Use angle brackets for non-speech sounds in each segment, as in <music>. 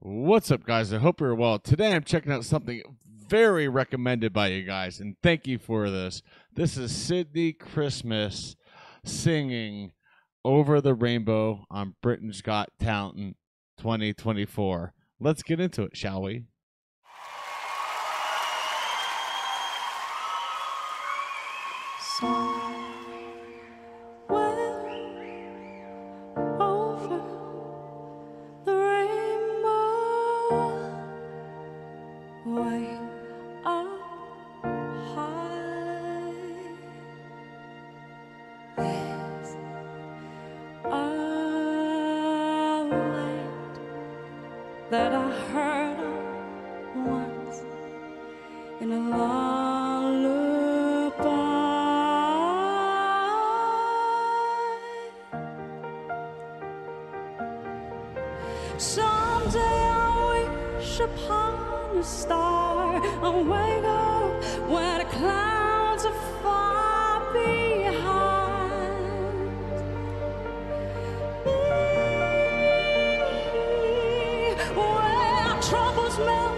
What's up, guys? I hope you're well. Today I'm checking out something very recommended by you guys, and thank you for this. This is Sydnie Christmas singing Over the Rainbow on Britain's Got Talent 2024. Let's get into it, shall we? Of once in a lullaby. Someday I wish upon a star and wake up where the clouds are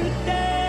that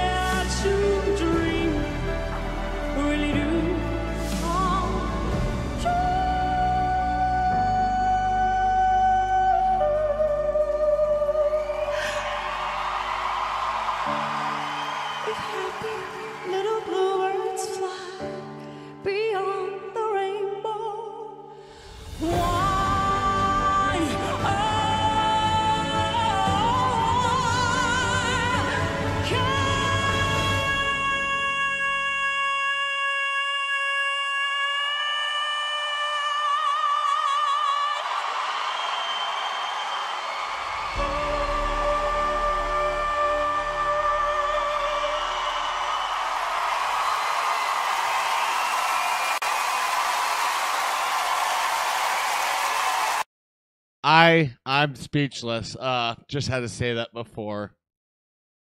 I I'm speechless. Uh just had to say that before.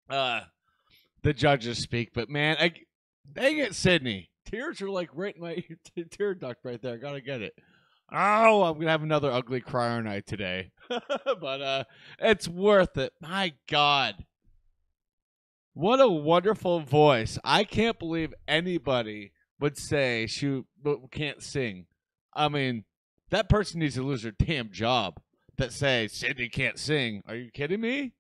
Uh the judges speak, but man, I dang it, Sydnie. Tears are like right in my <laughs> tear duct right there. Gotta get it. Oh, I'm gonna have another ugly crier night today. <laughs> but uh it's worth it. My God. What a wonderful voice. I can't believe anybody would say she can't sing. I mean, that person needs to lose their damn job that say Sydnie can't sing. Are you kidding me?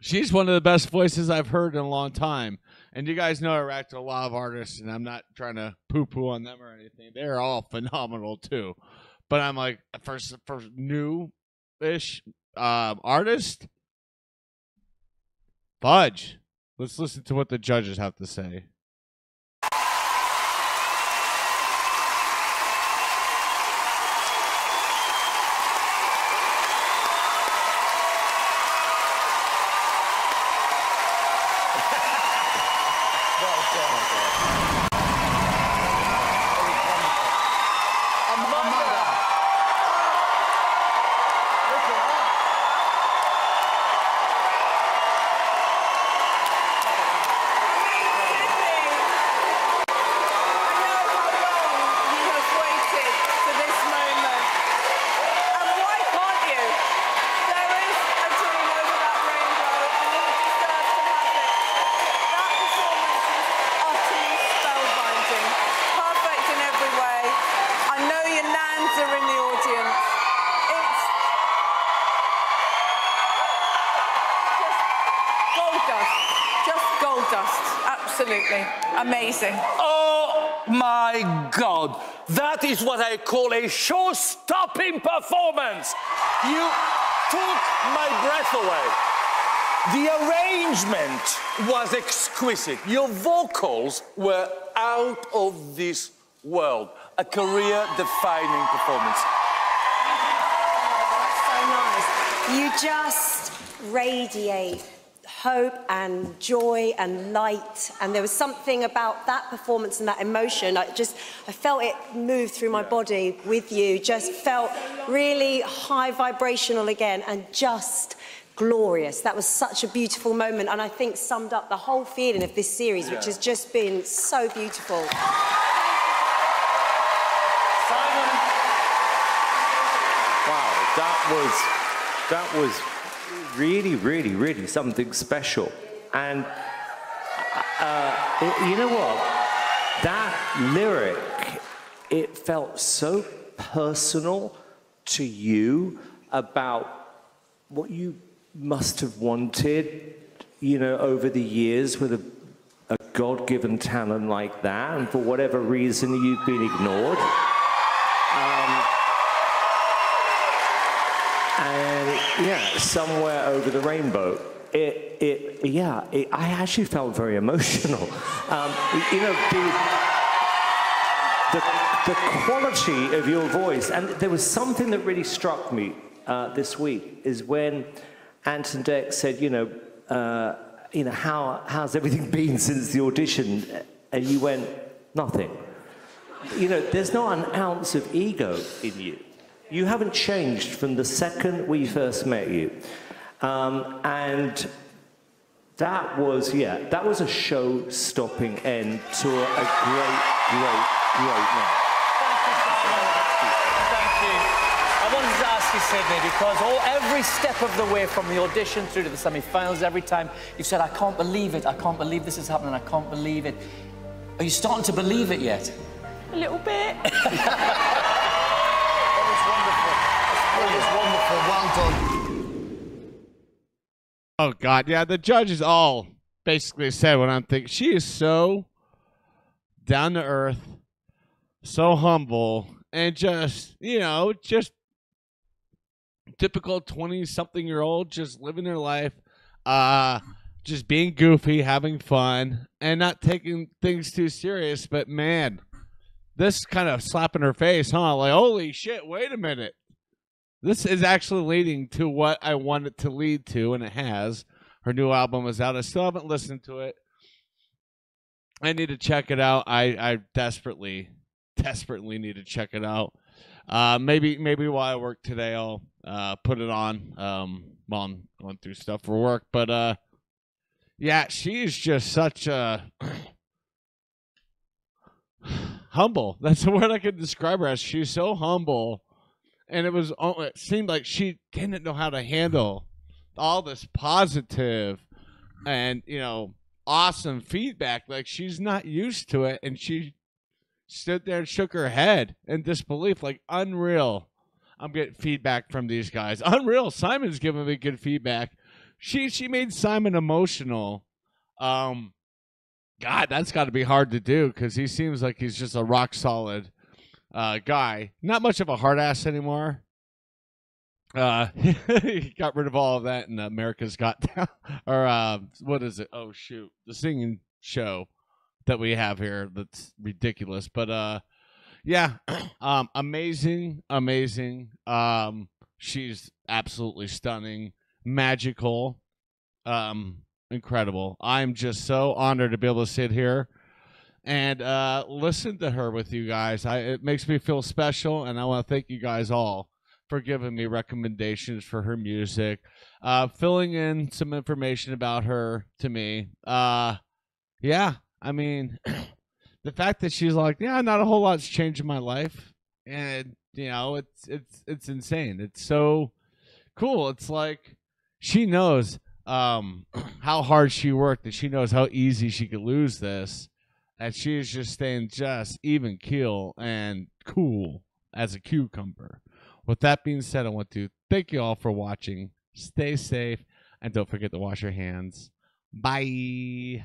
She's one of the best voices I've heard in a long time. And you guys know I react to a lot of artists, and I'm not trying to poo poo on them or anything. They're all phenomenal too. But I'm like, for, for new ish um, artist, fudge. Let's listen to what the judges have to say. Nans are in the audience. It's just gold dust. Just gold dust. Absolutely. Amazing. Oh my God. That is what I call a show stopping performance. You took my breath away. The arrangement was exquisite. Your vocals were out of this world. A career defining performance. so nice. You just radiate hope and joy and light. And there was something about that performance and that emotion. I just, I felt it move through my body with you. Just felt really high vibrational again and just glorious. That was such a beautiful moment. And I think summed up the whole feeling of this series, which has just been so beautiful. Wow, that was that was really, really, really something special. And uh, you know what? That lyric, it felt so personal to you about what you must have wanted, you know, over the years with a, a God-given talent like that, and for whatever reason you've been ignored. And yeah, somewhere over the rainbow. It, it, yeah, it, I actually felt very emotional. Um, you know, the, the, the quality of your voice, and there was something that really struck me uh, this week, is when Ant and Dec said, you know, uh, you know, how, how's everything been since the audition? And you went, nothing. You know, there's not an ounce of ego in you. You haven't changed from the second we first met you. Um, and that was, yeah, that was a show stopping end to a, a great, great, great night. Thank you. I wanted to ask you, Sydnie, because all, every step of the way from the audition through to the semi-finals, every time you've said, I can't believe it, I can't believe this is happening, I can't believe it. Are you starting to believe it yet? A little bit. <laughs> Well done. Oh God, yeah. The judges all basically said what I'm thinking. She is so down to earth, so humble, and just you know, just typical twenty something year old, just living their life, uh, just being goofy, having fun, and not taking things too serious. But man, this kind of slap in her face, huh? Like, holy shit! Wait a minute. This is actually leading to what I want it to lead to, and it has. Her new album is out. I still haven't listened to it. I need to check it out. I, I desperately, desperately need to check it out. Uh, maybe maybe while I work today, I'll uh, put it on um, while I'm going through stuff for work. But uh, yeah, she is just such a <clears throat> humble. <laughs> That's the word I could describe her as. She's so humble. And it was oh, it seemed like she didn't know how to handle all this positive and you know awesome feedback. Like she's not used to it. And she stood there and shook her head in disbelief. Like unreal. I'm getting feedback from these guys. <laughs> Unreal. Simon's giving me good feedback. She she made simon emotional. Um god that's got to be hard to do because he seems like he's just a rock solid uh, guy. Not much of a hard ass anymore. Uh, <laughs> he got rid of all of that in America's Got Talent, <laughs> or uh, what is it? Oh shoot, the singing show that we have here. That's ridiculous, but uh, yeah, <clears throat> um, amazing, amazing. Um, she's absolutely stunning, magical, um, incredible. I'm just so honored to be able to sit here and uh, listen to her with you guys. I, it makes me feel special, and I want to thank you guys all for giving me recommendations for her music, uh, filling in some information about her to me. Uh, yeah, I mean, <clears throat> the fact that she's like, yeah, not a whole lot's changed in my life, and you know, it's it's it's insane. It's so cool. It's like she knows um, how hard she worked, and she knows how easy she could lose this and she is just staying just even keel and cool as a cucumber. With that being said, I want to thank you all for watching. Stay safe and don't forget to wash your hands. Bye.